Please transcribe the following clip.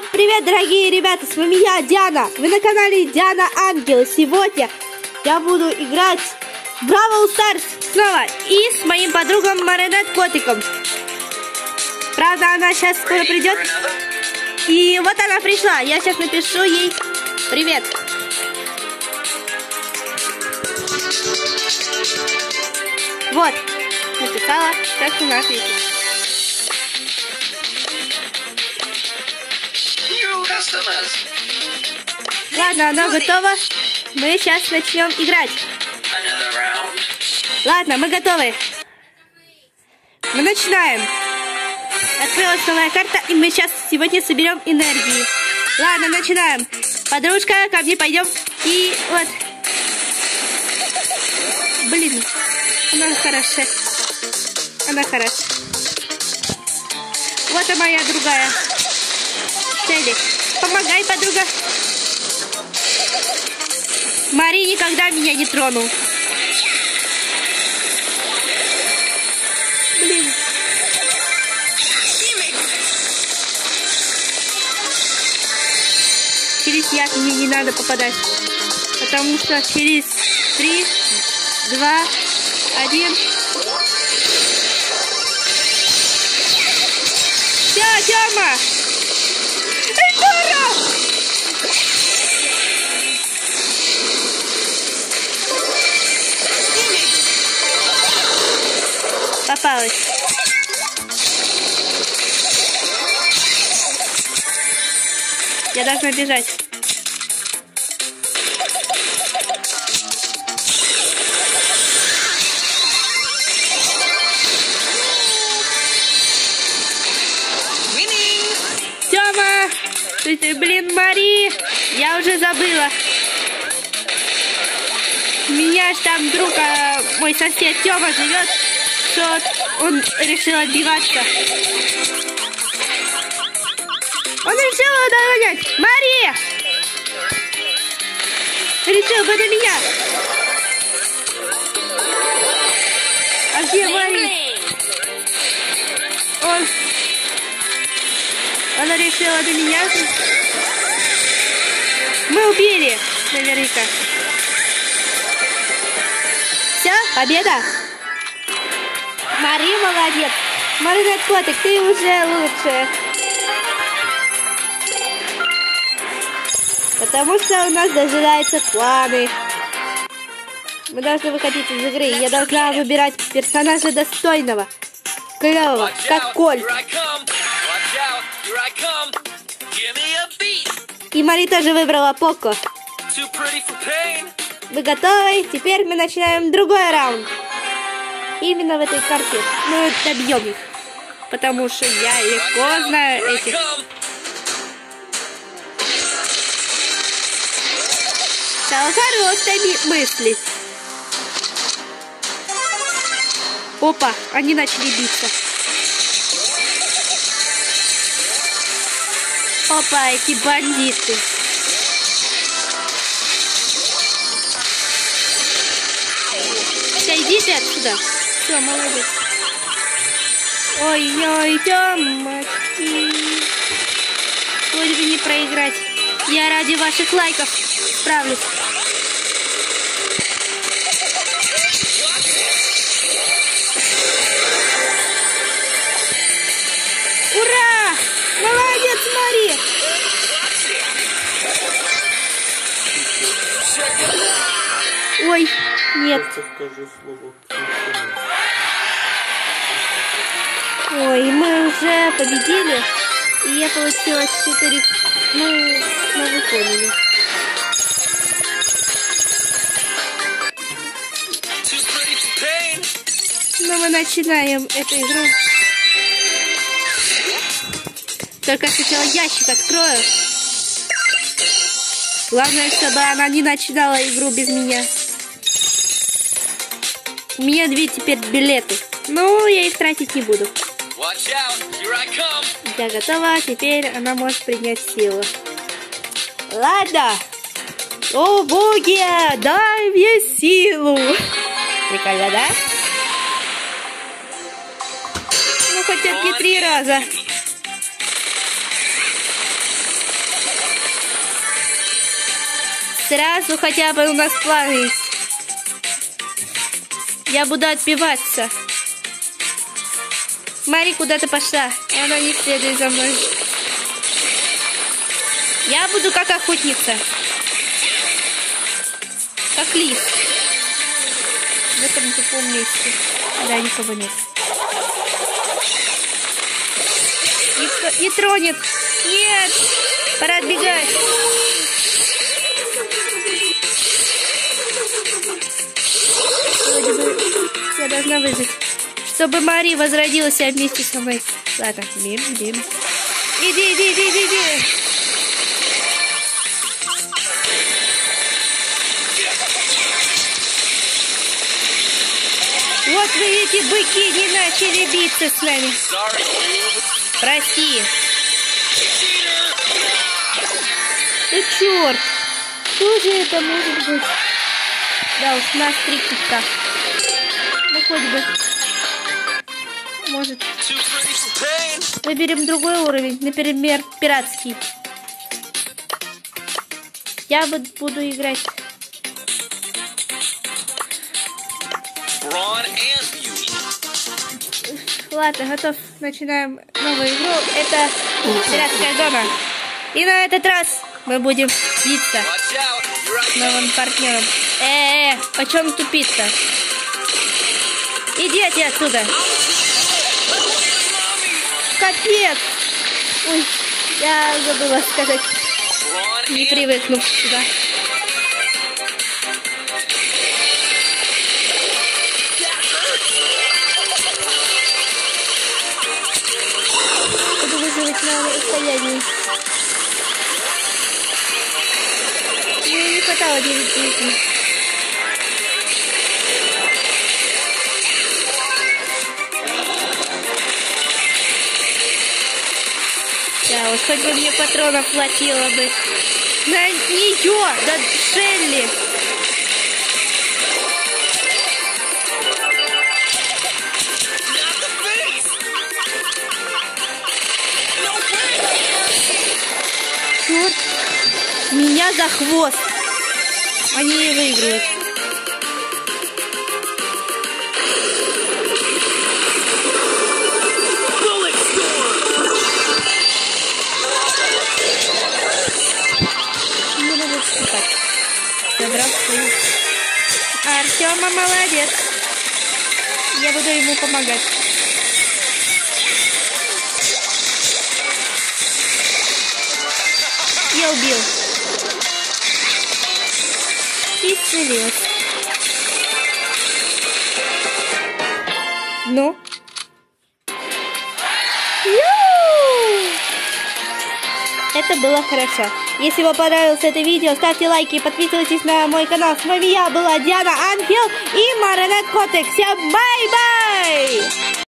Всем привет, дорогие ребята, с вами я, Диана. Вы на канале Диана Ангел. Сегодня я буду играть в Бравл Старс снова и с моим подругом Маринет Котиком. Правда, она сейчас скоро придет. И вот она пришла. Я сейчас напишу ей привет. Вот, написала, сейчас она ответит. Ладно, она готова. Мы сейчас начнем играть. Ладно, мы готовы. Мы начинаем. Открылась новая карта, и мы сейчас сегодня соберем энергии. Ладно, начинаем. Подружка, ко мне пойдем. И вот. Блин, она хорошая. Она хорошая. Вот и моя другая. Цели. Помогай, подруга. Мари никогда меня не тронул. Блин. Через яд мне не надо попадать. Потому что через три, два, один. Все, Тёма! Попалась. Я должна бежать. Тёма! Ты, блин, Мари! Я уже забыла. Меня ж там друг, а, мой сосед Тёма живет, что он решил отбиваться. Он решил догонять. Мария! Решил бы на меня. А где Мария? Он... Она решила на меня. Мы убили, наверняка. Все, победа. Мари молодец. Маринет Котик, ты уже лучшая. Потому что у нас дожидаются планы. Мы должны выходить из игры. Я должна выбирать персонажа достойного. Клевого, как Коль. И Мари тоже выбрала Поко. Вы готовы? Теперь мы начинаем другой раунд. Именно в этой карте мы добьем их. Потому что я легко знаю этих стало хорошими мысли. Опа, они начали биться. Опа, эти бандиты. Идите отсюда. Все, молодец. Ой-ой, Тёмочки. Хоть бы не проиграть. Я ради ваших лайков справлюсь. Ура! Молодец, Мари! Ой, нет. Ой, мы уже победили. И я получила 4... Ну, ну вы. Но мы начинаем эту игру. Только сначала ящик открою. Главное, чтобы она не начинала игру без меня. У меня две теперь билеты. Ну, я их тратить не буду. Я готова, теперь она может принять силу. Ладно! О, боги, дай мне силу! Прикольно, да? Ну, хотя бы три раза. Сразу хотя бы у нас план. Я буду отбиваться. Мари куда-то пошла. Она не следует за мной. Я буду как охотница. Как лис. В этом тупом месте. Да, никого нет. Не, не тронет. Нет. Пора отбегать. Чтобы Мари возродилась вместе со мной. Ладно, бим, бим. Иди, иди, иди, иди, иди. Вот вы эти быки не начали биться с нами. Прости. Ну черт. Что же это может быть? Да уж, нас три китка. Ну хоть бы. Может. Выберем другой уровень, например, пиратский. Я вот буду играть. Ладно, готов. Начинаем новую игру. Это пиратская зона. И на этот раз мы будем биться с новым партнером. Э-э-э, почем тупица? Идите отсюда. Капец. Ой, я забыла сказать. Не привыкну сюда. Буду выживать на расстоянии. Мне не хватало 9 жизней. Хоть бы мне патронов хватило бы. На нее, да Шелли. Черт, меня за хвост. Они выиграют. Артема молодец. Я буду ему помогать. Я убил. Исцелилась. Ну? Ю! Это было хорошо. Если вам понравилось это видео, ставьте лайки и подписывайтесь на мой канал. С вами я была Диана Ангел и Марухет Котик. Всем bye-bye!